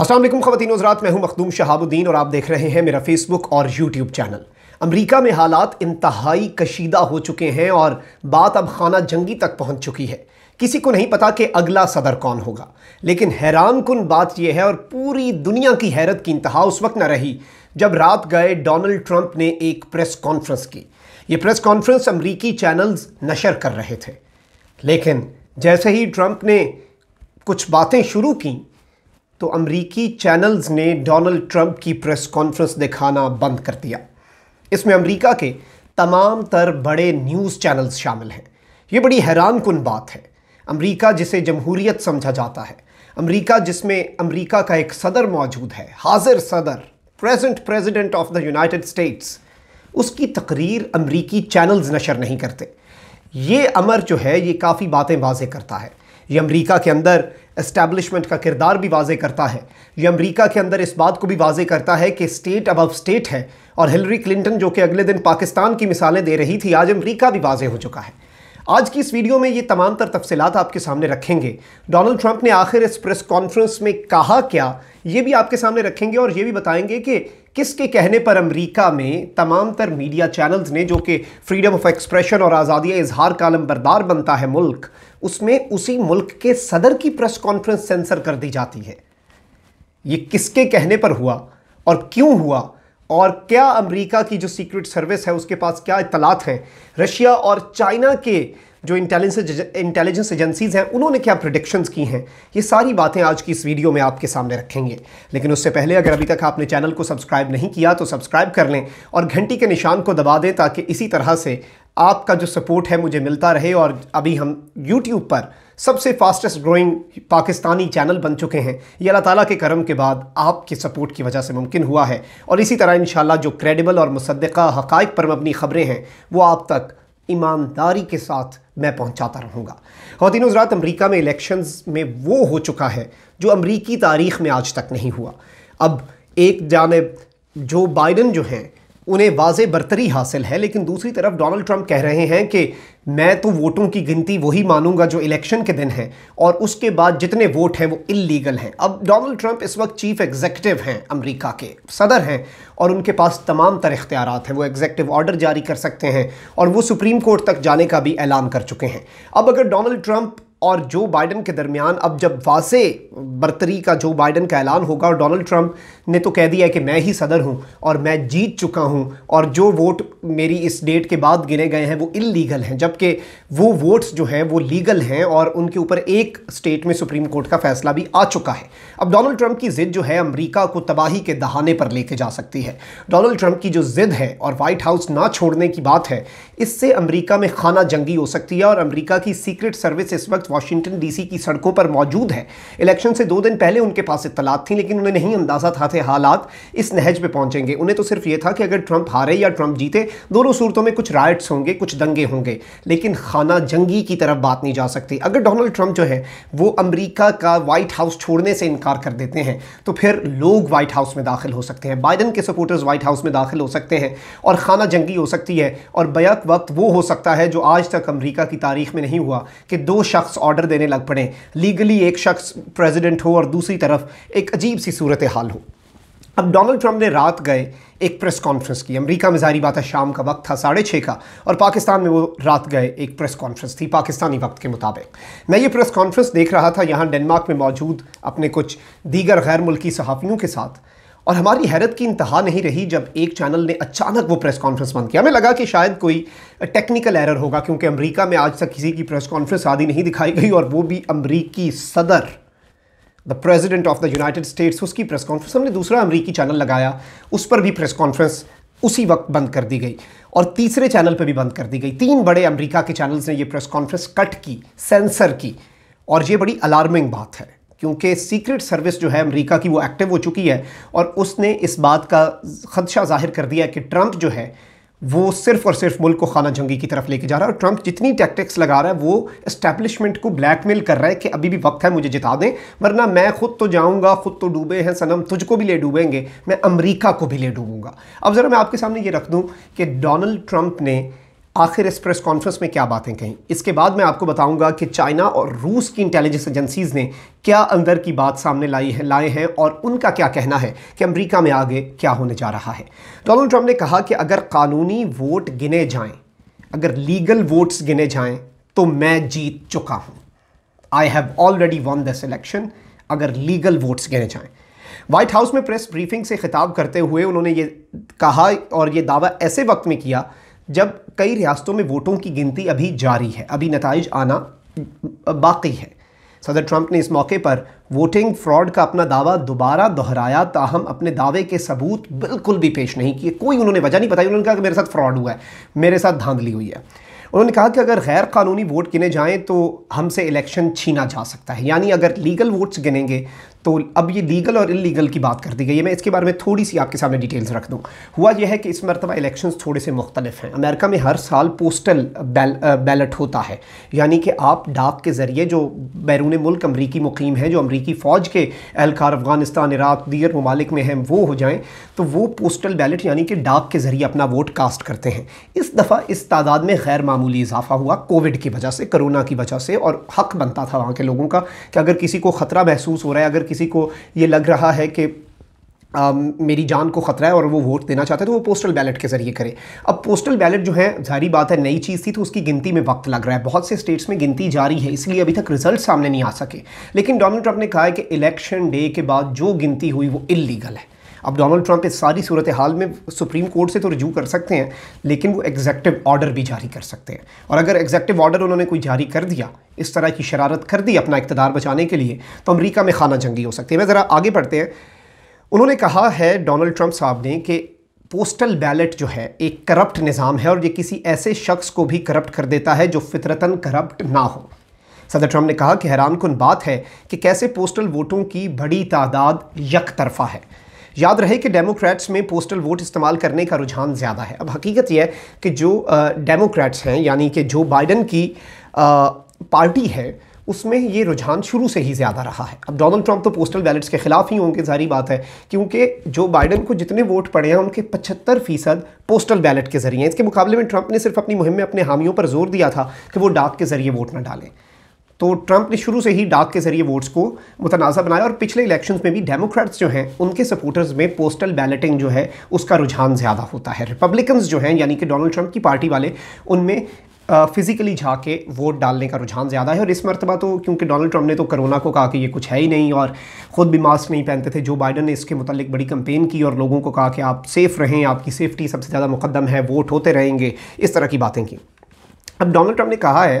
असलम खवतिन हजरात मैं हूँ मखदूम शहाबुद्दीन और आप देख रहे हैं मेरा फेसबुक और यूट्यूब चैनल अमेरिका में हालात इंतहाई कशीदा हो चुके हैं और बात अब खाना जंगी तक पहुँच चुकी है। किसी को नहीं पता कि अगला सदर कौन होगा। लेकिन हैरान कन बात यह है और पूरी दुनिया की हैरत की इंतहा उस वक्त न रही जब रात गए डोनाल्ड ट्रंप ने एक प्रेस कॉन्फ्रेंस की। ये प्रेस कॉन्फ्रेंस अमरीकी चैनल्स नशर कर रहे थे। लेकिन जैसे ही ट्रंप ने कुछ बातें शुरू की तो अमरीकी चैनल्स ने डोनाल्ड ट्रंप की प्रेस कॉन्फ्रेंस दिखाना बंद कर दिया। इसमें अमरीका के तमाम तर बड़े न्यूज़ चैनल्स शामिल हैं। ये बड़ी हैरान कन बात है। अमरीका जिसे जमहूरियत समझा जाता है, अमरीका जिसमें अमेरिका का एक सदर मौजूद है, हाजिर सदर, present president of the United States, उसकी तकरीर अमरीकी चैनल्स नशर नहीं करते। ये अमर जो है, ये काफ़ी बातें वाजे करता है। ये अमरीका के अंदर इस्टेब्लिशमेंट का किरदार भी वाजे करता है। ये अमरीका के अंदर इस बात को भी वाजे करता है कि स्टेट अबव स्टेट है और हिलरी क्लिंटन जो कि अगले दिन पाकिस्तान की मिसालें दे रही थी, आज अमरीका भी वाजे हो चुका है। आज की इस वीडियो में ये तमाम तर तफसीत आपके सामने रखेंगे। डोनाल्ड ट्रंप ने आखिर इस प्रेस कॉन्फ्रेंस में कहा क्या? ये भी आपके सामने रखेंगे और ये भी बताएँगे कि किसके कहने पर अमेरिका में तमाम तर मीडिया चैनल्स ने, जो कि फ्रीडम ऑफ़ एक्सप्रेशन और आज़ादी इजहार का बरदार बनता है मुल्क, उसमें उसी मुल्क के सदर की प्रेस कॉन्फ्रेंस सेंसर कर दी जाती है। ये किसके कहने पर हुआ और क्यों हुआ? और क्या अमेरिका की जो सीक्रेट सर्विस है, उसके पास क्या इतलात हैं? रशिया और चाइना के जो इंटेलिजेंस इंटेलिजेंस एजेंसीज़ हैं, उन्होंने क्या प्रडिक्शंस की हैं? ये सारी बातें आज की इस वीडियो में आपके सामने रखेंगे। लेकिन उससे पहले अगर अभी तक आपने चैनल को सब्सक्राइब नहीं किया तो सब्सक्राइब कर लें और घंटी के निशान को दबा दें ताकि इसी तरह से आपका जो सपोर्ट है मुझे मिलता रहे और अभी हम यूट्यूब पर सबसे फास्टेस्ट ग्रोइंग पाकिस्तानी चैनल बन चुके हैं। ये अल्लाह ताला के करम के बाद आपके सपोर्ट की वजह से मुमकिन हुआ है। और इसी तरह इन जो क्रेडिबल और मुसदा हक़ पर मबनी ख़बरें हैं, वो आप तक ईमानदारी के साथ मैं पहुंचाता रहूँगा। खातिन हजरात, अमरीका में इलेक्शन में वो हो चुका है जो अमरीकी तारीख़ में आज तक नहीं हुआ। अब एक जानब, जो बाइडन जो हैं उन्हें वाज बरतरी हासिल है। लेकिन दूसरी तरफ़ डोनाल्ड ट्रंप कह रहे हैं कि मैं तो वोटों की गिनती वही मानूँगा जो इलेक्शन के दिन है और उसके बाद जितने वोट हैं वो इलीगल हैं। अब डोनाल्ड ट्रंप इस वक्त चीफ एग्जेक्टिव हैं अमेरिका के सदर हैं और उनके पास तमाम तर इख्तियार हैं। वो एग्जेक्टिव ऑर्डर जारी कर सकते हैं और वो सुप्रीम कोर्ट तक जाने का भी ऐलान कर चुके हैं। अब अगर डोनाल्ड ट्रंप और जो बाइडन के दरमियान अब जब वाजे बरतरी का जो बाइडन का ऐलान होगा और डोनाल्ड ट्रंप ने तो कह दिया है कि मैं ही सदर हूँ और मैं जीत चुका हूँ और जो वोट मेरी इस डेट के बाद गिने गए हैं वो इलीगल हैं, जबकि वो वोट्स जो हैं वो लीगल हैं और उनके ऊपर एक स्टेट में सुप्रीम कोर्ट का फैसला भी आ चुका है। अब डोनाल्ड ट्रंप की ज़िद जो है अमरीका को तबाही के दहाने पर लेके जा सकती है। डोनाल्ड ट्रंप की जो ज़िद है और वाइट हाउस ना छोड़ने की बात है, इससे अमरीका में खाना जंगी हो सकती है और अमरीका की सीक्रेट सर्विस इस वक्त वाशिंगटन डीसी की सड़कों पर मौजूद है। इलेक्शन से दो दिन पहले उनके पास इतलात थी, लेकिन उन्हें नहीं अंदाज़ा था थे हालात इस नहज पे पहुँचेंगे। उन्हें तो सिर्फ़ ये था कि अगर ट्रंप हारे या ट्रंप जीते, दोनों सूरतों में कुछ राइट्स होंगे, कुछ दंगे होंगे, लेकिन खाना जंगी की तरफ़ बात नहीं जा सकती। अगर डोनाल्ड ट्रंप जो है, वो अमरीका का वाइट हाउस छोड़ने से इनकार कर देते हैं तो फिर लोग व्हाइट हाउस में दाखिल हो सकते हैं। बाइडन के सपोर्टर्स व्हाइट हाउस में दाखिल हो सकते हैं और खाना जंगी हो सकती है और बैक वक्त वो हो सकता है जो आज तक अमरीका की तारीख में नहीं हुआ कि दो शख्स ऑर्डर देने लग पड़े। लीगली एक शख्स प्रेसिडेंट हो और दूसरी तरफ़ एक अजीब सी सूरत हाल हो। अब डोनाल्ड ट्रंप ने रात गए एक प्रेस कॉन्फ्रेंस की। अमेरिका में जारी बात है, शाम का वक्त था, साढ़े छः का, और पाकिस्तान में वो रात गए एक प्रेस कॉन्फ्रेंस थी, पाकिस्तानी वक्त के मुताबिक। मैं ये प्रेस कॉन्फ्रेंस देख रहा था, यहाँ डेनमार्क में मौजूद अपने कुछ दीगर गैर मुल्की सहाफ़ियों के साथ। और हमारी हैरत की इंतहा नहीं रही जब एक चैनल ने अचानक वो प्रेस कॉन्फ्रेंस बंद किया। हमें लगा कि शायद कोई टेक्निकल एरर होगा, क्योंकि अमेरिका में आज तक किसी की प्रेस कॉन्फ्रेंस आदि नहीं दिखाई गई और वो भी अमरीकी सदर the president of the United States उसकी प्रेस कॉन्फ्रेंस। हमने दूसरा अमरीकी चैनल लगाया, उस पर भी प्रेस कॉन्फ्रेंस उसी वक्त बंद कर दी गई और तीसरे चैनल पर भी बंद कर दी गई। तीन बड़े अमरीका के चैनल्स ने ये प्रेस कॉन्फ्रेंस कट की, सेंसर की, और ये बड़ी अलार्मिंग बात है। क्योंकि सीक्रेट सर्विस जो है अमेरिका की वो एक्टिव हो चुकी है और उसने इस बात का खदशा ज़ाहिर कर दिया कि ट्रंप जो है, वो सिर्फ़ और सिर्फ़ मुल्क को खाना जंगी की तरफ़ लेके जा रहा है और ट्रंप जितनी टैक्टिक्स लगा रहा है, वो इस्टेब्लिशमेंट को ब्लैकमेल कर रहा है कि अभी भी वक्त है, मुझे जिता दें। वरना मैं खुद तो जाऊँगा, खुद तो डूबे हैं सनम, तुझको भी ले डूबेंगे, मैं अमरीका को भी ले डूबूँगा। अब ज़रा मैं आपके सामने ये रख दूँ कि डोनल्ड ट्रंप ने आखिर इस प्रेस कॉन्फ्रेंस में क्या बातें कहीं? इसके बाद मैं आपको बताऊँगा कि चाइना और रूस की इंटेलिजेंस एजेंसीज़ ने क्या अंदर की बात सामने लाई है, लाए हैं और उनका क्या कहना है कि अमेरिका में आगे क्या होने जा रहा है। डोनाल्ड ट्रंप ने कहा कि अगर कानूनी वोट गिने जाएँ, अगर लीगल वोट्स गिने जाएँ तो मैं जीत चुका हूँ। I have already won this election अगर लीगल वोट्स गिने जाएँ। व्हाइट हाउस में प्रेस ब्रीफिंग से खिताब करते हुए उन्होंने ये कहा और ये दावा ऐसे वक्त में किया जब कई रियासतों में वोटों की गिनती अभी जारी है, अभी नतज आना बाकी है। सदर ट्रंप ने इस मौके पर वोटिंग फ्रॉड का अपना दावा दोबारा दोहराया, ताहम अपने दावे के सबूत बिल्कुल भी पेश नहीं किए। कोई उन्होंने वजह नहीं बताई, उन्होंने कहा कि मेरे साथ फ्रॉड हुआ है, मेरे साथ धांधली हुई है। उन्होंने कहा कि अगर गैर कानूनी वोट गिने जाएँ तो हमसे इलेक्शन छीना जा सकता है। यानी अगर लीगल वोट्स गिनेंगे तो अब ये लीगल और इलीगल की बात कर दी गई है। मैं इसके बारे में थोड़ी सी आपके सामने डिटेल्स रख दूँ। हुआ यह है कि इस मरतबा इलेक्शंस थोड़े से मुख्तलिफ़ हैं। अमेरिका में हर साल पोस्टल बैल, बैलेट होता है। यानी कि आप डाक के ज़रिए जो बैरून मुल्क अमरीकी मुकीम हैं जो अमरीकी फ़ौज के एहलकार अफ़गानिस्तान इराक दीगर ममालिक में हैं वो हो जाएँ तो वो पोस्टल बैलेट यानी कि डाक के ज़रिए अपना वोट कास्ट करते हैं। इस दफ़ा इस तादाद में गैर मामूली इजाफा हुआ कोविड की वजह से करोना की वजह से और हक बनता था वहाँ के लोगों का कि अगर किसी को ख़तरा महसूस हो रहा है अगर किसी को ये लग रहा है कि आ, मेरी जान को ख़तरा है और वो वोट देना चाहते हैं तो वो पोस्टल बैलेट के ज़रिए करे। अब पोस्टल बैलेट जो है जारी बात है नई चीज़ थी तो उसकी गिनती में वक्त लग रहा है। बहुत से स्टेट्स में गिनती जारी है इसलिए अभी तक रिज़ल्ट सामने नहीं आ सके। लेकिन डोनाल्ड ट्रंप ने कहा है कि इलेक्शन डे के बाद जो गिनती हुई वो इलीगल है। अब डोनाल्ड ट्रंप इस सारी सूरत हाल में सुप्रीम कोर्ट से तो रिजू कर सकते हैं, लेकिन वो एग्जेक्टिव ऑर्डर भी जारी कर सकते हैं। और अगर एग्जेक्टिव ऑर्डर उन्होंने कोई जारी कर दिया, इस तरह की शरारत कर दी अपना इकतदार बचाने के लिए तो अमरीका में खाना जंगी हो सकती है। मैं ज़रा आगे बढ़ते हैं। उन्होंने कहा है डोनाल्ड ट्रंप साहब ने कि पोस्टल बैलेट जो है, एक करप्ट निज़ाम है और ये किसी ऐसे शख्स को भी करप्ट कर देता है जो फितरतन करप्ट ना हो। सदर ट्रंप ने कहा कि हैरान कन बात है कि कैसे पोस्टल वोटों की बड़ी तादाद यक तरफा है। याद रहे कि डेमोक्रेट्स में पोस्टल वोट इस्तेमाल करने का रुझान ज़्यादा है। अब हकीकत यह है कि जो डेमोक्रेट्स हैं यानी कि जो बाइडन की आ, पार्टी है उसमें ये रुझान शुरू से ही ज़्यादा रहा है। अब डोनाल्ड ट्रंप तो पोस्टल बैलेट्स के खिलाफ ही होंगे जारी बात है क्योंकि जो बाइडन को जितने वोट पड़े हैं उनके पचहत्तर फ़ीसद पोस्टल बैलेट के ज़रिए इसके मुकाबले में ट्रंप ने सिर्फ़ अपनी मुहिम में अपने हामियों पर ज़ोर दिया था कि वो डाक के ज़रिए वोट ना डालें। तो ट्रंप ने शुरू से ही डाक के ज़रिए वोट्स को मुतनाज़ा बनाया और पिछले इलेक्शंस में भी डेमोक्रेट्स जो हैं, उनके सपोर्टर्स में पोस्टल बैलेटिंग जो है, उसका रुझान ज़्यादा होता है। रिपब्लिकन्स जो हैं, यानी कि डोनाल्ड ट्रंप की पार्टी वाले, उनमें फिज़िकली जाके वोट डालने का रुझान ज़्यादा है और इस मरतबा तो क्योंकि डोनाल्ड ट्रंप ने तो कोरोना को कहा कि ये कुछ है ही नहीं और ख़ुद भी मास्क नहीं पहनते थे। जो बाइडन ने इसके मतलब बड़ी कंपेन की और लोगों को कहा कि आप सेफ़ रहें, आपकी सेफ्टी सबसे ज़्यादा मुकदम है, वोट होते रहेंगे, इस तरह की बातें की। अब डोनाल्ड ट्रंप ने कहा है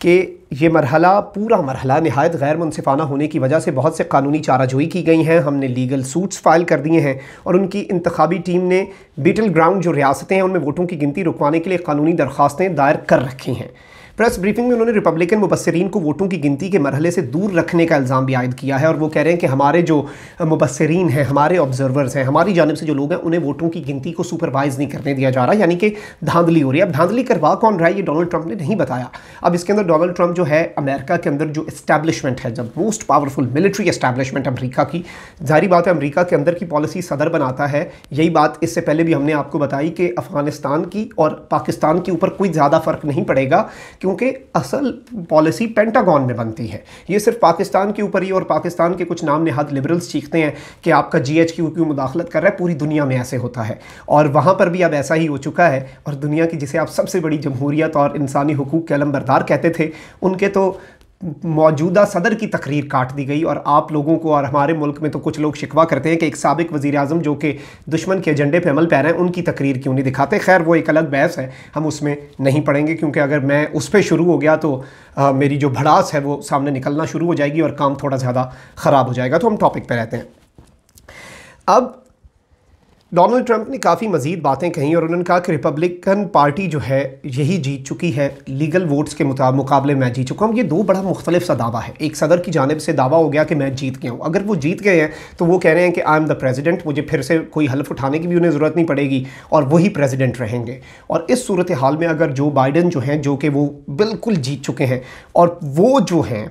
कि ये मरहला, पूरा मरहला नहायत गैर मुनफाना होने की वजह से बहुत से कानूनी चाराजोई की गई हैं। हमने लीगल सूट्स फ़ाइल कर दिए हैं और उनकी इंतबी टीम ने बीटल ग्राउंड जो रियासतें हैं, उनमें वोटों की गिनती रुकवाने के लिए कानूनी दरख्वास्तें दायर कर रखी हैं। प्रेस ब्रीफिंग में उन्होंने रिपब्लिकन मुबसरीन को वोटों की गिनती के मरहले से दूर रखने का इल्ज़ाम भी आयद किया है और वो कह रहे हैं कि हमारे जो मुबसरीन हैं, हमारे ऑब्जर्वर्स हैं, हमारी जानब से जो लोग हैं, उन्हें वोटों की गिनती को सुपरवाइज नहीं करने दिया जा रहा, यानी कि धांधली हो रही है। अब धांधली करवा कौन रहा है, ये डोनाल्ड ट्रंप ने नहीं बताया। अब इसके अंदर डोनाल्ड ट्रंप जो है, अमेरिका के अंदर जो इस्टेब्लिशमेंट है, जब मोस्ट पावरफुल मिलिट्री इस्टेब्लिशमेंट अमरीका की जारी बात है अमरीका के अंदर की पॉलिसी सदर बनाता है। यही बात इससे पहले भी हमने आपको बताई कि अफ़गानिस्तान की और पाकिस्तान के ऊपर कोई ज़्यादा फ़र्क नहीं पड़ेगा क्योंकि असल पॉलिसी पेंटागॉन में बनती है। ये सिर्फ़ पाकिस्तान के ऊपर ही और पाकिस्तान के कुछ नाम नहाद लिबरल्स चीखते हैं कि आपका जी एच क्यू क्यों मुदाखलत कर रहा है, पूरी दुनिया में ऐसे होता है। और वहाँ पर भी अब ऐसा ही हो चुका है और दुनिया की जिसे आप सबसे बड़ी जमहूरियत और इंसानी हकूक़ के अलम बरदार कहते थे, उनके तो मौजूदा सदर की तकरीर काट दी गई और आप लोगों को और हमारे मुल्क में तो कुछ लोग शिकवा करते हैं कि एक सबक वज़ी अजम जो कि दुश्मन के एजेंडे पर अमल पैर हैं उनकी तकरीर क्यों नहीं दिखाते? खैर वो एक अलग बहस है हम उसमें नहीं पढ़ेंगे क्योंकि अगर मैं उस पर शुरू हो गया तो आ, मेरी जो भड़ास है वो सामने निकलना शुरू हो जाएगी और काम थोड़ा ज़्यादा ख़राब हो जाएगा। तो हम टॉपिक पर रहते हैं। अब डोनाल्ड ट्रंप ने काफ़ी मजीद बातें कही और उन्होंने कहा कि रिपब्लिकन पार्टी जो है, यही जीत चुकी है। लीगल वोट्स के मुकाबले मैं जीत चुका हूँ। ये दो बड़ा मुख्तलिफ़ सा दावा है। एक सदर की जानब से दावा हो गया कि मैं जीत गया हूँ। अगर वो जीत गए हैं तो वो कह रहे हैं कि आई एम द प्रेजिडेंट मुझे फिर से कोई हल्फ उठाने की भी उन्हें ज़रूरत नहीं पड़ेगी और वही प्रेजिडेंट रहेंगे। और इस सूरत हाल में अगर जो बाइडन जो हैं, जो कि वो बिल्कुल जीत चुके हैं, और वो जो हैं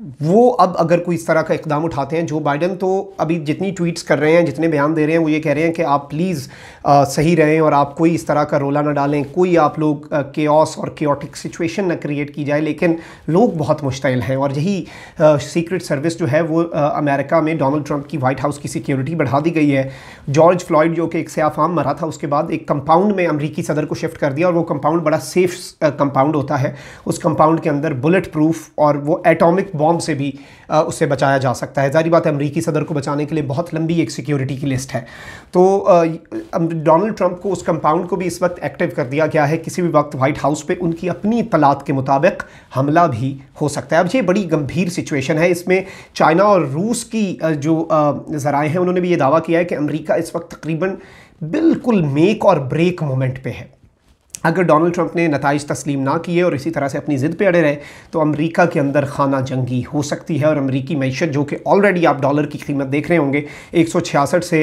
वो अब अगर कोई इस तरह का इकदाम उठाते हैं जो बाइडन तो अभी जितनी ट्वीट्स कर रहे हैं, जितने बयान दे रहे हैं, वो ये कह रहे हैं कि आप प्लीज़ सही रहें और आप कोई इस तरह का रोला ना डालें, कोई आप लोग के और केओटिक सिचुएशन ना क्रिएट की जाए, लेकिन लोग बहुत मुश्तिल हैं और यही सीक्रेट सर्विस जो है वो अमेरिका में डोनल्ड ट्रंप की वाइट हाउस की सिक्योरिटी बढ़ा दी गई है। जॉर्ज फ्लॉइड जो कि एक सयाफाम मरा था, उसके बाद एक कंपाउंड में अमरीकी सदर को शिफ्ट कर दिया और वो कंपाउंड बड़ा सेफ़ कंपाउंड होता है। उस कंपाउंड के अंदर बुलेट प्रूफ और वो एटॉमिक बॉम्ब से भी उससे बचाया जा सकता है। जारी बात है, अमरीकी सदर को बचाने के लिए बहुत लंबी एक सिक्योरिटी की लिस्ट है। तो डोनाल्ड ट्रंप को उस कंपाउंड को भी इस वक्त एक्टिव कर दिया गया है। किसी भी वक्त वाइट हाउस पे उनकी अपनी इतलात के मुताबिक हमला भी हो सकता है। अब ये बड़ी गंभीर सिचुएशन है। इसमें चाइना और रूस की जो ज़राए हैं, उन्होंने भी ये दावा किया है कि अमरीका इस वक्त तकरीबन बिल्कुल मेक और ब्रेक मोमेंट पे है। अगर डोनाल्ड ट्रंप ने नतज तस्लीम ना किए और इसी तरह से अपनी ज़िद पे अड़े रहे तो अमेरिका के अंदर खाना जंगी हो सकती है और अमरीकी मीशत, जो कि ऑलरेडी आप डॉलर की कीमत देख रहे होंगे, एक सौ छियासठ से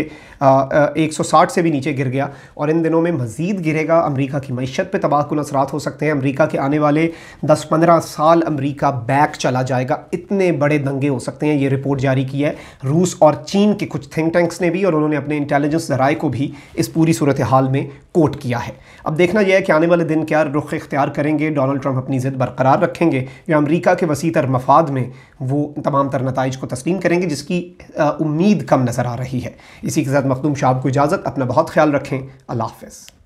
एक सौ साठ से भी नीचे गिर गया और इन दिनों में मज़ीद गिरेगा। अमरीका की मीशत पर तबाहकुन असरात हो सकते हैं। अमरीका के आने वाले दस पंद्रह साल अमरीका बैक चला जाएगा। इतने बड़े दंगे हो सकते हैं, ये रिपोर्ट जारी की है। रूस और चीन के कुछ थिंक टैंक्स ने भी और उन्होंने अपने इंटेलिजेंस जराए को भी इस पूरी सूरत हाल में कोट किया है। अब देखना यह है आने वाले दिन क्या रुख इख्तियार करेंगे? डोनाल्ड ट्रंप अपनी ज़िद बरकरार रखेंगे या अमरीका के वसी तर मफाद में वो तमाम तर नतज को तस्लीम करेंगे, जिसकी उम्मीद कम नज़र आ रही है। इसी के साथ मखदूम शाह को इजाज़त, अपना बहुत ख्याल रखें। अल्लाह हाफ़